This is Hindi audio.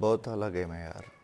बहुत अलग है है यार।